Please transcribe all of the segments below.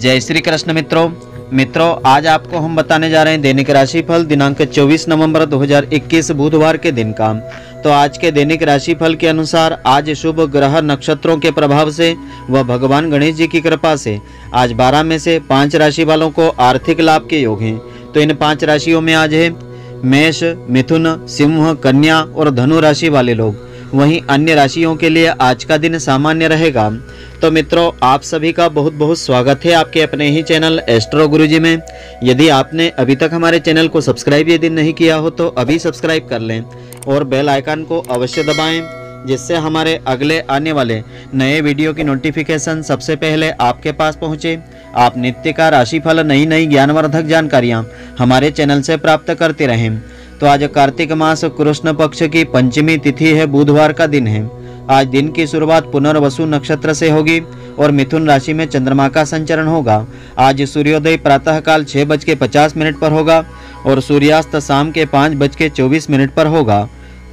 जय श्री कृष्ण मित्रों। मित्रों, आज आपको हम बताने जा रहे हैं दैनिक राशिफल दिनांक 24 नवंबर 2021 बुधवार के दिन का। तो आज के दैनिक राशिफल के अनुसार आज शुभ ग्रह नक्षत्रों के प्रभाव से व भगवान गणेश जी की कृपा से आज 12 में से पाँच राशि वालों को आर्थिक लाभ के योग हैं। तो इन पाँच राशियों में आज है मेष, मिथुन, सिंह, कन्या और धनु राशि वाले लोग। वहीं अन्य राशियों के लिए आज का दिन सामान्य रहेगा। तो मित्रों, आप सभी का बहुत बहुत स्वागत है आपके अपने ही चैनल एस्ट्रो गुरुजी में। यदि आपने अभी तक हमारे चैनल को सब्सक्राइब यदि नहीं किया हो तो अभी सब्सक्राइब कर लें और बेल आइकन को अवश्य दबाएँ, जिससे हमारे अगले आने वाले नए वीडियो की नोटिफिकेशन सबसे पहले आपके पास पहुँचे। आप नित्य का राशिफल नई नई ज्ञानवर्धक जानकारियाँ हमारे चैनल से प्राप्त करते रहें। तो आज कार्तिक मास कृष्ण पक्ष की पंचमी तिथि है, बुधवार का दिन है। आज दिन की शुरुआत पुनर्वसु नक्षत्र से होगी और मिथुन राशि में चंद्रमा का संचरण होगा। आज सूर्योदय प्रातः काल छह बज के पचास मिनट पर होगा और सूर्यास्त शाम के पाँच बज के चौबीस मिनट पर होगा।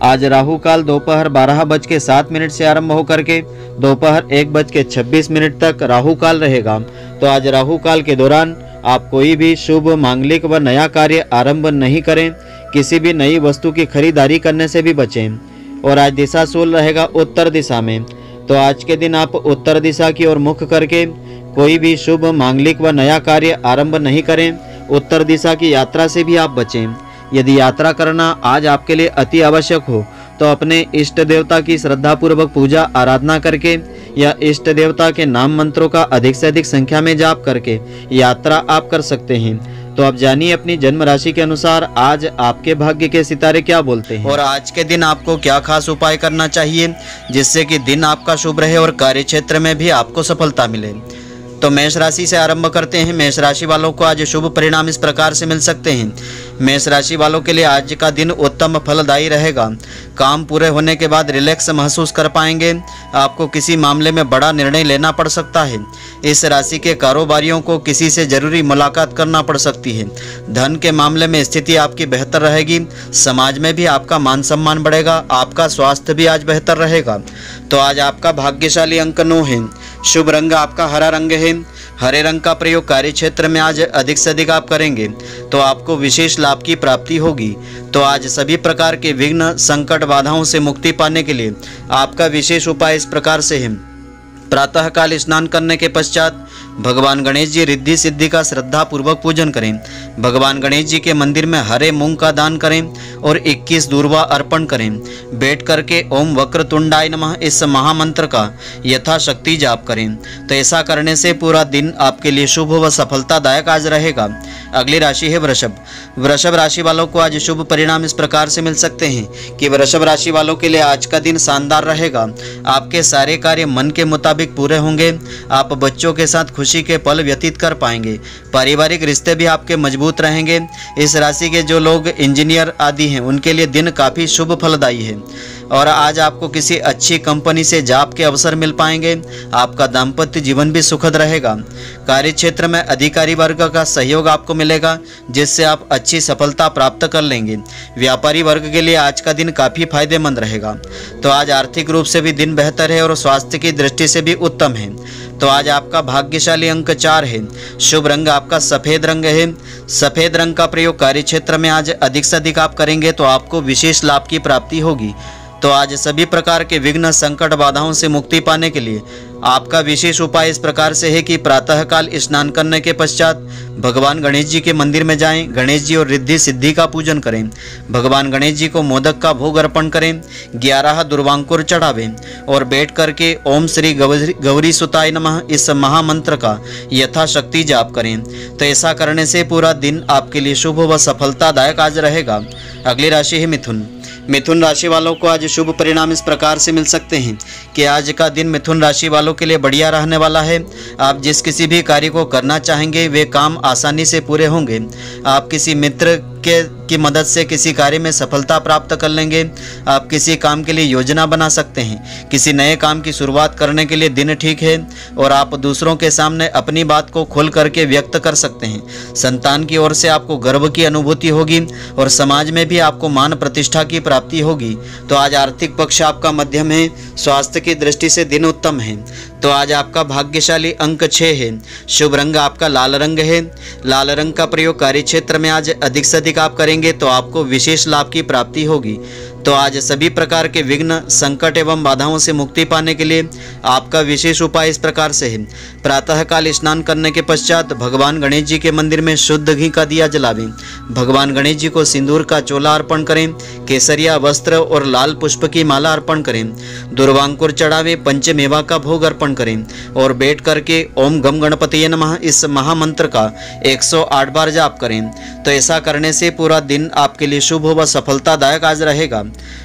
आज राहु काल दोपहर बारह बज के सात मिनट से आरंभ होकर के दोपहर एक बज के छब्बीस मिनट तक राहु काल रहेगा। तो आज राहु काल के दौरान आप कोई भी शुभ, मांगलिक व नया कार्य आरंभ नहीं करें। किसी भी नई वस्तु की खरीदारी करने से भी बचें। और आज दिशा शूल रहेगा उत्तर दिशा में। तो आज के दिन आप उत्तर दिशा की ओर मुख करके कोई भी शुभ, मांगलिक व नया कार्य आरंभ नहीं करें। उत्तर दिशा की यात्रा से भी आप बचें। यदि यात्रा करना आज आपके लिए अति आवश्यक हो तो अपने इष्ट देवता की श्रद्धापूर्वक पूजा, आराधना करके या इष्ट देवता के नाम मंत्रों का अधिक से अधिक संख्या में जाप करके यात्रा आप कर सकते हैं। तो आप जानिए अपनी जन्म राशि के अनुसार आज आपके भाग्य के सितारे क्या बोलते हैं। और आज के दिन आपको क्या खास उपाय करना चाहिए, जिससे कि दिन आपका शुभ रहे और कार्य क्षेत्र में भी आपको सफलता मिले। तो मेष राशि से आरंभ करते हैं। मेष राशि वालों को आज शुभ परिणाम इस प्रकार से मिल सकते हैं। मेष राशि वालों के लिए आज का दिन उत्तम फलदायी रहेगा। काम पूरे होने के बाद रिलैक्स महसूस कर पाएँगे। आपको किसी मामले में बड़ा निर्णय लेना पड़ सकता है। इस राशि के कारोबारियों को किसी से ज़रूरी मुलाकात करना पड़ सकती है। धन के मामले में स्थिति आपकी बेहतर रहेगी। समाज में भी आपका मान सम्मान बढ़ेगा। आपका स्वास्थ्य भी आज बेहतर रहेगा। तो आज आपका भाग्यशाली अंक नौ है। शुभ रंग आपका हरा रंग है। हरे रंग का प्रयोग कार्य क्षेत्र में आज अधिक से अधिक आप करेंगे। तो आपको विशेष लाभ की प्राप्ति होगी। तो आज सभी प्रकार के विघ्न, संकट, बाधाओं से मुक्ति पाने के लिए आपका विशेष उपाय इस प्रकार से है। प्रातःकाल स्नान करने के पश्चात भगवान गणेश जी रिद्धि सिद्धि का श्रद्धा पूर्वक पूजन करें। भगवान गणेश जी के मंदिर में हरे मूंग का दान करें और 21 दूरवा अर्पण करें। बैठ करके ओम वक्र तुंडाय नमः इस महामंत्र का यथाशक्ति जाप करें। तो ऐसा करने से पूरा दिन आपके लिए शुभ व सफलतादायक आज रहेगा। अगली राशि है वृषभ। वृषभ राशि वालों को आज शुभ परिणाम इस प्रकार से मिल सकते हैं कि वृषभ राशि वालों के लिए आज का दिन शानदार रहेगा। आपके सारे कार्य मन के मुताबिक पूरे होंगे। आप बच्चों के साथ खुशी के पल व्यतीत कर पाएँगे। पारिवारिक रिश्ते भी आपके मज़बूत रहेंगे। इस राशि के जो लोग इंजीनियर आदि हैं, उनके लिए दिन काफ़ी शुभ फलदायी है। और आज आपको किसी अच्छी कंपनी से जॉब के अवसर मिल पाएँगे। आपका दाम्पत्य जीवन भी सुखद रहेगा। कार्य क्षेत्र में अधिकारी वर्ग का सहयोग आपको मिलेगा, जिससे आप अच्छी सफलता प्राप्त कर लेंगे। व्यापारी वर्ग के लिए आज का दिन काफ़ी फ़ायदेमंद रहेगा। तो आज आर्थिक रूप से भी दिन बेहतर है और स्वास्थ्य की दृष्टि से भी उत्तम है। तो आज आपका भाग्यशाली अंक चार है। शुभ रंग आपका सफ़ेद रंग है। सफ़ेद रंग का प्रयोग कार्य क्षेत्र में आज अधिक से अधिक आप करेंगे तो आपको विशेष लाभ की प्राप्ति होगी। तो आज सभी प्रकार के विघ्न, संकट, बाधाओं से मुक्ति पाने के लिए आपका विशेष उपाय इस प्रकार से है कि प्रातःकाल स्नान करने के पश्चात भगवान गणेश जी के मंदिर में जाएँ, गणेश जी और रिद्धि सिद्धि का पूजन करें। भगवान गणेश जी को मोदक का भोग अर्पण करें, ग्यारह दुर्वांकुर चढ़ावें और बैठ करके ओम श्री गौरी सुताय नमः इस महामंत्र का यथाशक्ति जाप करें। तो ऐसा करने से पूरा दिन आपके लिए शुभ व सफलतादायक आज रहेगा। अगली राशि है मिथुन। मिथुन राशि वालों को आज शुभ परिणाम इस प्रकार से मिल सकते हैं कि आज का दिन मिथुन राशि वालों के लिए बढ़िया रहने वाला है। आप जिस किसी भी कार्य को करना चाहेंगे, वे काम आसानी से पूरे होंगे। आप किसी मित्र के, की मदद से किसी कार्य में सफलता प्राप्त कर लेंगे। आप किसी काम के लिए योजना बना सकते हैं। किसी नए काम की शुरुआत करने के लिए दिन ठीक है और आप दूसरों के सामने अपनी बात को खोल करके व्यक्त कर सकते हैं। संतान की ओर से आपको गर्व की अनुभूति होगी और समाज में भी आपको मान प्रतिष्ठा की प्राप्ति होगी। तो आज आर्थिक पक्ष आपका मध्यम है, स्वास्थ्य की दृष्टि से दिन उत्तम है। तो आज आपका भाग्यशाली अंक छः है। शुभ रंग आपका लाल रंग है। लाल रंग का प्रयोग कार्य क्षेत्र में आज अधिक से अधिक आप करेंगे तो आपको विशेष लाभ की प्राप्ति होगी। तो आज सभी प्रकार के विघ्न, संकट एवं बाधाओं से मुक्ति पाने के लिए आपका विशेष उपाय इस प्रकार से है। प्रातःकाल स्नान करने के पश्चात भगवान गणेश जी के मंदिर में शुद्ध घी का दिया जलावें। भगवान गणेश जी को सिंदूर का चोला अर्पण करें, केसरिया वस्त्र और लाल पुष्प की माला अर्पण करें, दुर्वांकुर चढ़ावे पंचमेवा का भोग अर्पण करें और बैठ करके ओम गम गणपति नमः इस महामंत्र का 108 बार जाप करें। तो ऐसा करने से पूरा दिन आपके लिए शुभ व सफलतादायक आज रहेगा।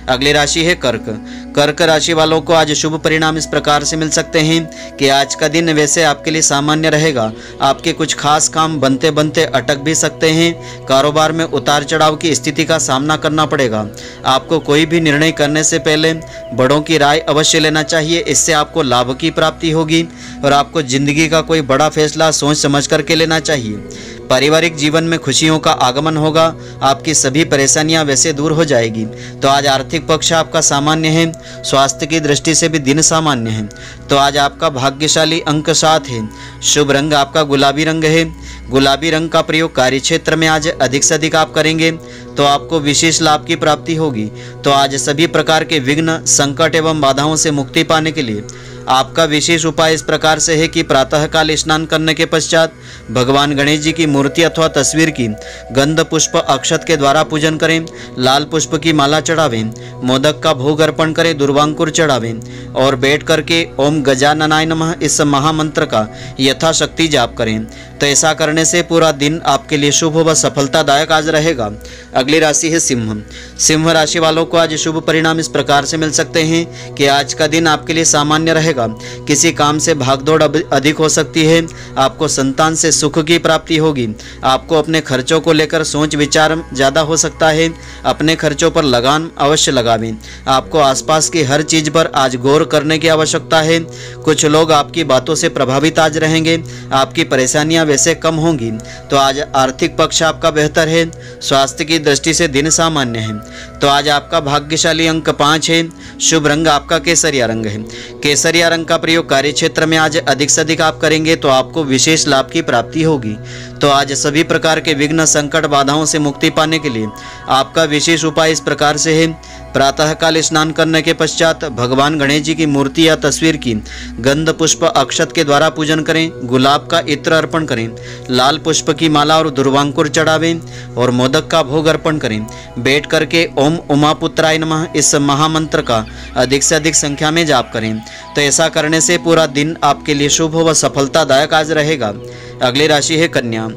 अगली राशि है कर्क। कर्क राशि वालों को आज शुभ परिणाम इस प्रकार से मिल सकते हैं कि आज का दिन वैसे आपके लिए सामान्य रहेगा। आपके कुछ खास काम बनते बनते अटक भी सकते हैं। कारोबार में उतार चढ़ाव की स्थिति का सामना करना पड़ेगा। आपको कोई भी निर्णय करने से पहले बड़ों की राय अवश्य लेना चाहिए। इससे आपको लाभ की प्राप्ति होगी और आपको ज़िंदगी का कोई बड़ा फैसला सोच समझ करके लेना चाहिए। पारिवारिक जीवन में खुशियों का आगमन होगा, आपकी सभी परेशानियाँ वैसे दूर हो जाएगी। तो आज आर्थिक पक्ष आपका सामान्य है, स्वास्थ्य की दृष्टि से भी दिन सामान्य है। तो आज आपका भाग्यशाली अंक सात है, शुभ रंग आपका गुलाबी रंग है। गुलाबी रंग का प्रयोग कार्य क्षेत्र में आज अधिक से अधिक आप करेंगे तो आपको विशेष लाभ की प्राप्ति होगी। तो आज सभी प्रकार के विघ्न, संकट एवं बाधाओं से मुक्ति पाने के लिए आपका विशेष उपाय इस प्रकार से है कि प्रातःकाल स्नान करने के पश्चात भगवान गणेश जी की मूर्ति अथवा तस्वीर की गंध पुष्प अक्षत के द्वारा पूजन करें, लाल पुष्प की माला चढ़ावें, मोदक का भोग अर्पण करें, दुर्वांकुर चढ़ावें और बैठ करके ओम गजाननाय नमः इस महामंत्र का यथाशक्ति जाप करें। तो ऐसा करने से पूरा दिन आपके लिए शुभ व सफलतादायक आज रहेगा। अगली राशि है सिंह। सिंह राशि वालों को आज शुभ परिणाम इस प्रकार से मिल सकते हैं कि आज का दिन आपके लिए सामान्य रहेगा। किसी काम से भागदौड़ अधिक हो सकती है। आपको संतान से सुख की प्राप्ति होगी। आपको अपने खर्चों को लेकर सोच विचार ज़्यादा हो सकता है। अपने खर्चों पर लगान अवश्य लगावें। आपको आसपास की हर चीज़ पर आज गौर करने की आवश्यकता है। कुछ लोग आपकी बातों से प्रभावित आज रहेंगे। आपकी परेशानियाँ वैसे कम होंगी तो आज आर्थिक पक्ष आपका बेहतर है, स्वास्थ्य की दृष्टि से दिन सामान्य है। तो आज आपका भाग्यशाली अंक पाँच है, शुभ रंग आपका केसरिया रंग है। केसरिया रंग का प्रयोग कार्य क्षेत्र में आज अधिक से अधिक आप करेंगे तो आपको विशेष लाभ की प्राप्ति होगी। तो आज सभी प्रकार के विघ्न संकट बाधाओं से मुक्ति पाने के लिए आपका विशेष उपाय इस प्रकार से है प्रातःकाल स्नान करने के पश्चात भगवान गणेश जी की मूर्ति या तस्वीर की गंध पुष्प अक्षत के द्वारा पूजन करें, गुलाब का इत्र अर्पण करें, लाल पुष्प की माला और दुर्वांकुर चढ़ावें और मोदक का भोग अर्पण करें। बैठ करके ओम उमापुत्राय नमः इस महामंत्र का अधिक से अधिक संख्या में जाप करें। तो ऐसा करने से पूरा दिन आपके लिए शुभ व सफलतादायक आज रहेगा। अगली राशि है कन्या।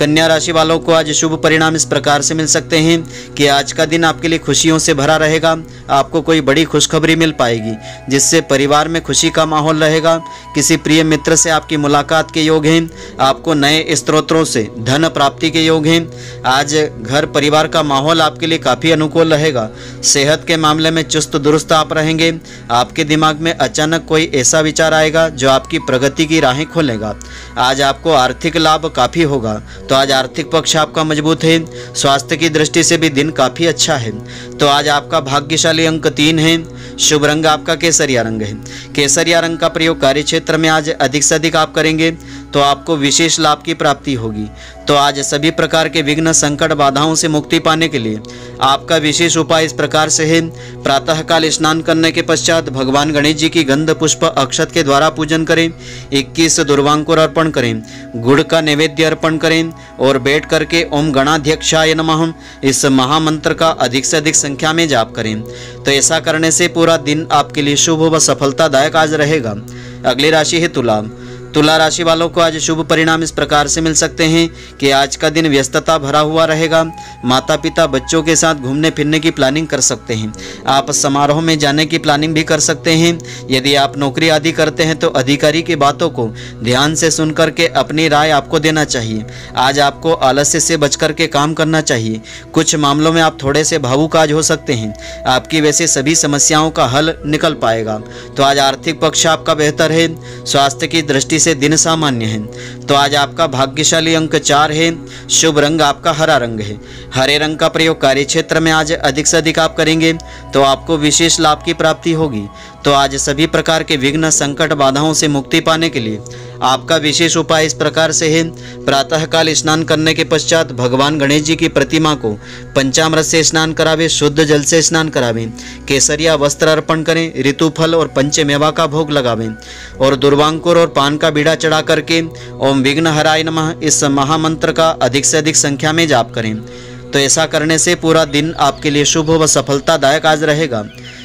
कन्या राशि वालों को आज शुभ परिणाम इस प्रकार से मिल सकते हैं कि आज का दिन आपके लिए खुशियों से भरा रहेगा, आपको कोई बड़ी खुशखबरी मिल पाएगी, जिससे परिवार में खुशी का माहौल रहेगा। किसी प्रिय मित्र से आपकी मुलाकात के योग हैं, आपको नए स्त्रोत्रों से धन प्राप्ति के योग हैं। आज घर परिवार का माहौल आपके लिए काफ़ी अनुकूल रहेगा। सेहत के मामले में चुस्त दुरुस्त आप रहेंगे, आपके दिमाग में अचानक कोई ऐसा विचार आएगा जो आपकी प्रगति की राहें खोलेगा। आज आपको आर्थिक लाभ काफ़ी होगा तो आज आर्थिक पक्ष आपका मज़बूत है, स्वास्थ्य की दृष्टि से भी दिन काफ़ी अच्छा है। तो आज आपका भाग्यशाली अंक तीन है, शुभ रंग आपका केसरिया रंग है। केसरिया रंग का प्रयोग कार्य क्षेत्र में आज अधिक से अधिक आप करेंगे तो आपको विशेष लाभ की प्राप्ति होगी। तो आज सभी प्रकार के विघ्न संकट बाधाओं से मुक्ति पाने के लिए आपका विशेष उपाय इस प्रकार से है। प्रातःकाल स्नान करने के पश्चात भगवान गणेश जी की गंध पुष्प अक्षत के द्वारा पूजन करें। 21 दुर्वांकुर अर्पण करें। गुड़ का नैवेद्य अर्पण करें और बैठ करके ओम गणाध्यक्षाय नमः। इस महामंत्र का अधिक से अधिक संख्या में जाप करें। तो ऐसा करने से पूरा दिन आपके लिए शुभ व सफलतादायक आज रहेगा। अगली राशि है तुला। तुला राशि वालों को आज शुभ परिणाम इस प्रकार से मिल सकते हैं कि आज का दिन व्यस्तता भरा हुआ रहेगा। माता पिता बच्चों के साथ घूमने फिरने की प्लानिंग कर सकते हैं। आप समारोह में जाने की प्लानिंग भी कर सकते हैं। यदि आप नौकरी आदि करते हैं तो अधिकारी की बातों को ध्यान से सुन करके अपनी राय आपको देना चाहिए। आज आपको आलस्य से बच करके काम करना चाहिए। कुछ मामलों में आप थोड़े से भावुक आज हो सकते हैं। आपकी वैसे सभी समस्याओं का हल निकल पाएगा। तो आज आर्थिक पक्ष आपका बेहतर है। स्वास्थ्य की दृष्टि से दिन सामान्य है। तो आज आपका भाग्यशाली अंक चार है, शुभ रंग आपका हरा रंग है। हरे रंग का प्रयोग कार्य क्षेत्र में आज अधिक से अधिक आप करेंगे तो आपको विशेष लाभ की प्राप्ति होगी। तो आज सभी प्रकार के विघ्न, संकट, बाधाओं से मुक्ति पाने के लिए आपका विशेष उपाय इस प्रकार से है। प्रातःकाल स्नान करने के पश्चात भगवान गणेश जी की प्रतिमा को पंचामृत से स्नान करावे, शुद्ध जल से स्नान करावें, केसरिया वस्त्र अर्पण करें, ऋतुफल और पंचमेवा का भोग लगावें और दुर्वांकुर और पान का बीड़ा चढ़ा करके ओम विघ्न हराय नमः इस महामंत्र का अधिक से अधिक संख्या में जाप करें। तो ऐसा करने से पूरा दिन आपके लिए शुभ व सफलतादायक आज रहेगा।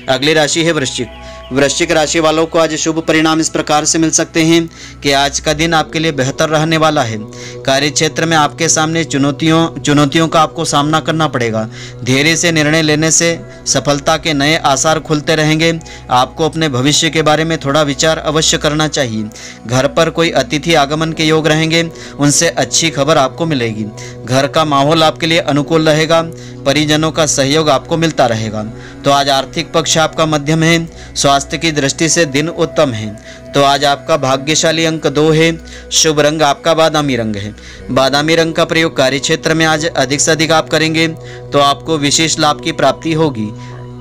अगली राशि है वृश्चिक। वृश्चिक राशि वालों को आज शुभ परिणाम इस प्रकार से मिल सकते हैं कि आज का दिन आपके लिए बेहतर रहने वाला है। कार्य क्षेत्र में आपके सामने चुनौतियों चुनौतियों का आपको सामना करना पड़ेगा। धैर्य से, निर्णय लेने से सफलता के नए आसार खुलते रहेंगे। आपको अपने भविष्य के बारे में थोड़ा विचार अवश्य करना चाहिए। घर पर कोई अतिथि आगमन के योग रहेंगे। उनसे अच्छी खबर आपको मिलेगी। घर का माहौल आपके लिए अनुकूल रहेगा, परिजनों का सहयोग आपको मिलता रहेगा। तो आज आर्थिक पक्ष आपका मध्यम है, स्वास्थ्य की दृष्टि से दिन उत्तम है। तो आज आपका भाग्यशाली अंक दो है, शुभ रंग आपका बादामी रंग है। बादामी रंग का प्रयोग कार्य क्षेत्र में आज अधिक से अधिक आप करेंगे तो आपको विशेष लाभ की प्राप्ति होगी।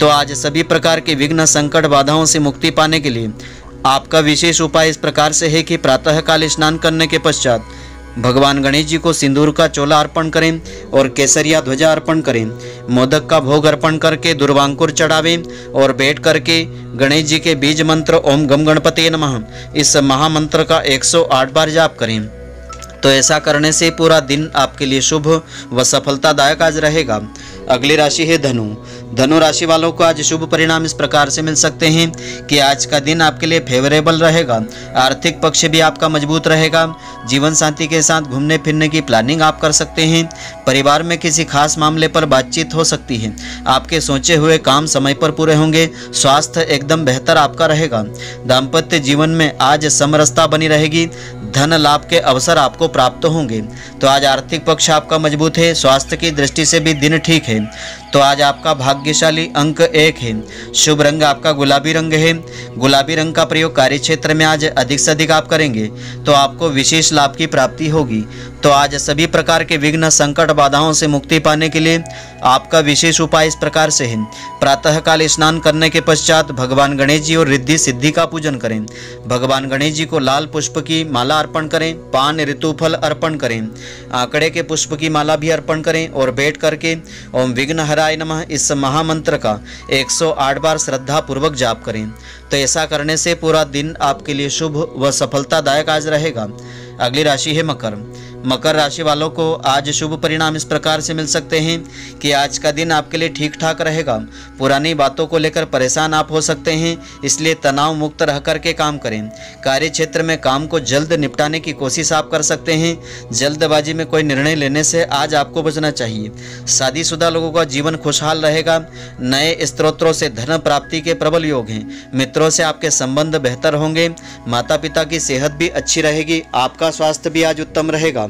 तो आज सभी प्रकार के विघ्न, संकट, बाधाओं से मुक्ति पाने के लिए आपका विशेष उपाय इस प्रकार से है कि प्रातःकाल स्नान करने के पश्चात भगवान गणेश जी को सिंदूर का चोला अर्पण करें और केसरिया ध्वजा अर्पण करें। मोदक का भोग अर्पण करके दुर्वांकुर चढ़ावें और बैठ करके गणेश जी के बीज मंत्र ओम गम गणपति नमः। इस महामंत्र का 108 बार जाप करें। तो ऐसा करने से पूरा दिन आपके लिए शुभ व सफलतादायक आज रहेगा। अगली राशि है धनु। धनु राशि वालों को आज शुभ परिणाम इस प्रकार से मिल सकते हैं कि आज का दिन आपके लिए फेवरेबल रहेगा। आर्थिक पक्ष भी आपका मज़बूत रहेगा। जीवन साथी के साथ घूमने फिरने की प्लानिंग आप कर सकते हैं। परिवार में किसी खास मामले पर बातचीत हो सकती है। आपके सोचे हुए काम समय पर पूरे होंगे। स्वास्थ्य एकदम बेहतर आपका रहेगा। दाम्पत्य जीवन में आज समरसता बनी रहेगी। धन लाभ के अवसर आपको प्राप्त होंगे। तो आज आर्थिक पक्ष आपका मज़बूत है। स्वास्थ्य की दृष्टि से भी दिन ठीक है। him. तो आज आपका भाग्यशाली अंक एक है। शुभ रंग आपका गुलाबी रंग है। गुलाबी रंग का प्रयोग कार्य क्षेत्र में आज अधिक से अधिक आप करेंगे तो आपको विशेष लाभ की प्राप्ति होगी। तो आज सभी प्रकार के विघ्न, संकट, बाधाओं से मुक्ति पाने के लिए आपका विशेष उपाय इस प्रकार से है। प्रातःकाल स्नान करने के पश्चात भगवान गणेश जी और रिद्धि सिद्धि का पूजन करें। भगवान गणेश जी को लाल पुष्प की माला अर्पण करें, पान, ऋतुफल अर्पण करें। आंकड़े के पुष्प की माला भी अर्पण करें और बैठ करके ओम विघ्न हराय नमः इस महामंत्र का 108 बार श्रद्धा पूर्वक जाप करें। तो ऐसा करने से पूरा दिन आपके लिए शुभ व सफलतादायक आज रहेगा। अगली राशि है मकर। मकर राशि वालों को आज शुभ परिणाम इस प्रकार से मिल सकते हैं कि आज का दिन आपके लिए ठीक ठाक रहेगा। पुरानी बातों को लेकर परेशान आप हो सकते हैं, इसलिए तनाव मुक्त रह करके काम करें। कार्य क्षेत्र में काम को जल्द निपटाने की कोशिश आप कर सकते हैं। जल्दबाजी में कोई निर्णय लेने से आज आपको बचना चाहिए। शादीशुदा लोगों का जीवन खुशहाल रहेगा। नए स्त्रोत्रों से धन प्राप्ति के प्रबल योग हैं। मित्रों से आपके संबंध बेहतर होंगे। माता पिता की सेहत भी अच्छी रहेगी। आपका स्वास्थ्य भी आज उत्तम रहेगा।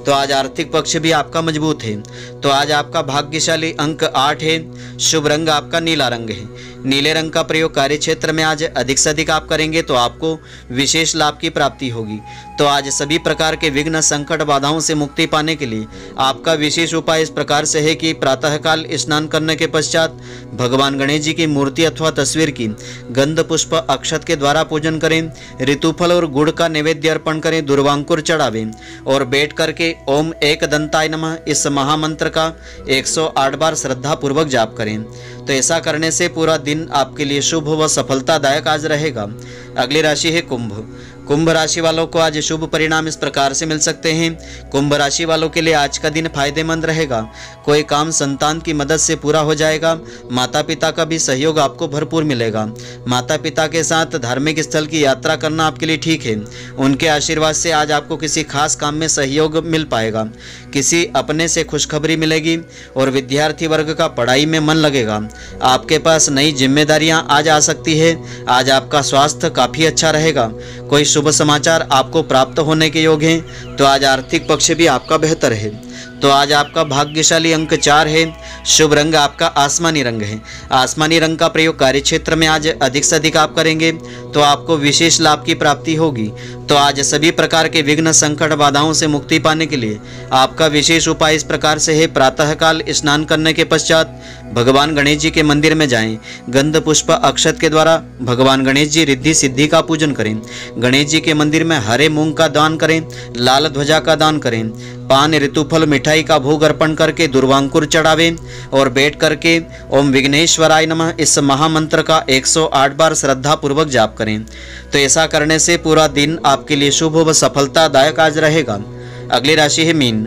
तो आज आर्थिक पक्ष भी आपका मज़बूत है। तो आज आपका भाग्यशाली अंक आठ है, शुभ रंग आपका नीला रंग है। नीले रंग का प्रयोग कार्य क्षेत्र में आज अधिक से अधिक आप करेंगे तो आपको विशेष लाभ की प्राप्ति होगी। तो आज सभी प्रकार के विघ्न, संकट, बाधाओं से मुक्ति पाने के लिए आपका विशेष उपाय इस प्रकार से है कि प्रातःकाल स्नान करने के पश्चात भगवान गणेश जी की मूर्ति अथवा तस्वीर की गंध पुष्प अक्षत के द्वारा पूजन करें, ऋतुफल और गुड़ का नैवेद्य अर्पण करें, दुर्वांकुर चढ़ावें और बैठ करके ओम एक दंताय नम। इस महामंत्र का 108 बार श्रद्धा पूर्वक जाप करें। तो ऐसा करने से पूरा दिन आपके लिए शुभ व सफलतादायक आज रहेगा। अगली राशि है कुंभ। कुंभ राशि वालों को आज शुभ परिणाम इस प्रकार से मिल सकते हैं। कुंभ राशि वालों के लिए आज का दिन फ़ायदेमंद रहेगा। कोई काम संतान की मदद से पूरा हो जाएगा। माता पिता का भी सहयोग आपको भरपूर मिलेगा। माता पिता के साथ धार्मिक स्थल की यात्रा करना आपके लिए ठीक है। उनके आशीर्वाद से आज आपको किसी खास काम में सहयोग मिल पाएगा। किसी अपने से खुशखबरी मिलेगी और विद्यार्थी वर्ग का पढ़ाई में मन लगेगा। आपके पास नई जिम्मेदारियाँ आज आ सकती है। आज आपका स्वास्थ्य काफ़ी अच्छा रहेगा। कोई शुभ समाचार आपको प्राप्त होने के योग हैं। तो आज आर्थिक पक्ष भी आपका बेहतर है। तो आज आपका भाग्यशाली अंक चार है। शुभ रंग आपका आसमानी रंग है। आसमानी रंग का प्रयोग कार्य क्षेत्र में आज अधिक से अधिक आप करेंगे। तो आपको विशेष लाभ की प्राप्ति होगी। तो आज सभी प्रकार के विघ्न संकट बाधाओं से मुक्ति पाने के लिए आपका विशेष उपाय इस प्रकार से है। प्रातःकाल स्नान करने के पश्चात भगवान गणेश जी के मंदिर में जाएँ। गंध पुष्प अक्षत के द्वारा भगवान गणेश जी रिद्धि सिद्धि का पूजन करें। गणेश जी के मंदिर में हरे मूंग का दान करें, लाल ध्वजा का दान करें, पान, ऋतुफल, मिठाई का भोग अर्पण करके दुर्वांकुर चढ़ावे और बैठ करके ओम विघ्नेश्वराय नमः इस महामंत्र का 108 बार श्रद्धा पूर्वक जाप करें। तो ऐसा करने से पूरा दिन आपके लिए शुभ व सफलतादायक आज रहेगा। अगली राशि है मीन।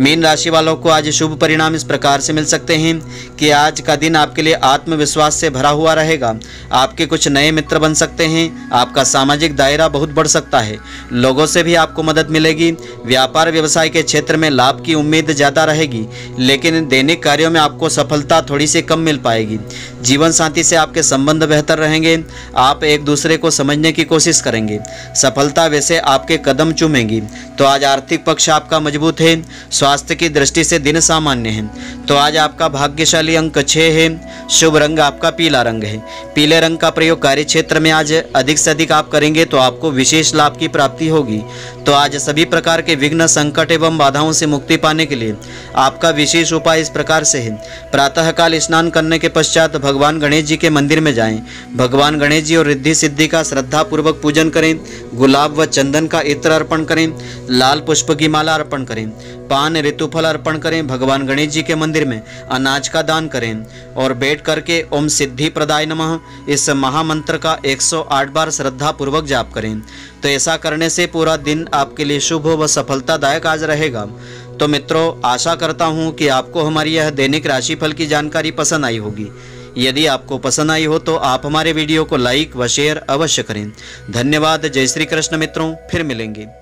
मीन राशि वालों को आज शुभ परिणाम इस प्रकार से मिल सकते हैं कि आज का दिन आपके लिए आत्मविश्वास से भरा हुआ रहेगा। आपके कुछ नए मित्र बन सकते हैं, आपका सामाजिक दायरा बहुत बढ़ सकता है। लोगों से भी आपको मदद मिलेगी, व्यापार व्यवसाय के क्षेत्र में लाभ की उम्मीद ज़्यादा रहेगी, लेकिन दैनिक कार्यों में आपको सफलता थोड़ी सी कम मिल पाएगी। जीवन साथी से आपके संबंध बेहतर रहेंगे, आप एक दूसरे को समझने की कोशिश करेंगे। सफलता वैसे आपके कदम चूमेंगी। तो आज आर्थिक पक्ष आपका मज़बूत है, स्वास्थ्य की दृष्टि से दिन सामान्य है। तो आज आपका भाग्यशाली अंक छः है, शुभ रंग आपका पीला रंग है। पीले रंग का प्रयोग कार्य क्षेत्र में आज अधिक से अधिक आप करेंगे तो आपको विशेष लाभ की प्राप्ति होगी। तो आज सभी प्रकार के विघ्न, संकट एवं बाधाओं से मुक्ति पाने के लिए आपका विशेष उपाय इस प्रकार से है। प्रातःकाल स्नान करने के पश्चात भगवान गणेश जी के मंदिर में जाएँ। भगवान गणेश जी और रिद्धि सिद्धि का श्रद्धा पूर्वक पूजन करें। गुलाब व चंदन का इत्र अर्पण करें। लाल पुष्प की माला अर्पण करें। पान, ऋतुफल अर्पण करें। भगवान गणेश जी के मंदिर में अनाज का दान करें। और बैठ करके ओम सिद्धि प्रदाय नमः इस महामंत्र का 108 बार श्रद्धा पूर्वक जाप करें। तो ऐसा करने से पूरा दिन आपके लिए शुभ व सफलतादायक आज रहेगा। तो मित्रों, आशा करता हूँ कि आपको हमारी यह दैनिक राशिफल की जानकारी पसंद आई होगी। यदि आपको पसंद आई हो तो आप हमारे वीडियो को लाइक व शेयर अवश्य करें। धन्यवाद। जय श्री कृष्ण मित्रों, फिर मिलेंगे।